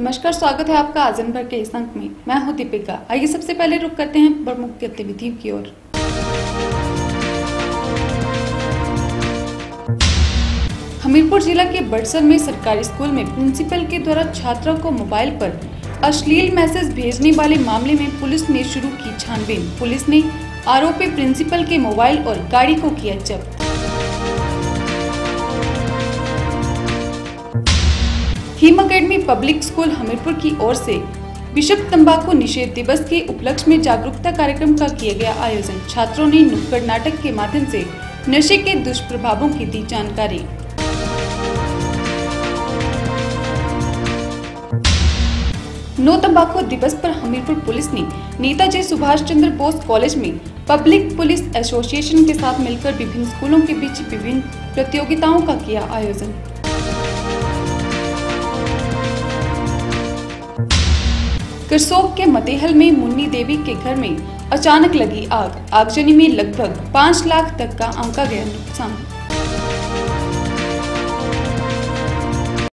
नमस्कार, स्वागत है आपका आज़म भर के इस अंक में। मैं हूँ दीपिका। आइए सबसे पहले रुक करते हैं प्रमुख गतिविधियों की ओर। हमीरपुर जिला के बड़सर में सरकारी स्कूल में प्रिंसिपल के द्वारा छात्रों को मोबाइल पर अश्लील मैसेज भेजने वाले मामले में पुलिस ने शुरू की छानबीन। पुलिस ने आरोपी प्रिंसिपल के मोबाइल और गाड़ी को किया जब्त। Him academy public school Hamirpur की ओर से विश्व तंबाकू निषेध दिवस के उपलक्ष्य में जागरूकता कार्यक्रम का किया गया आयोजन। छात्रों ने नुक्कड़ नाटक के माध्यम से नशे के दुष्प्रभावों की दी जानकारी। नो तंबाकू दिवस पर हमीरपुर पुलिस ने नेताजी सुभाष चंद्र बोस कॉलेज में पब्लिक पुलिस एसोसिएशन के साथ मिलकर विभिन्न स्कूलों के बीच विभिन्न प्रतियोगिताओं का किया आयोजन। करसोग के मतेहल में मुन्नी देवी के घर में अचानक लगी आग। आगजनी में लगभग पाँच लाख तक का आंका गया नुकसान।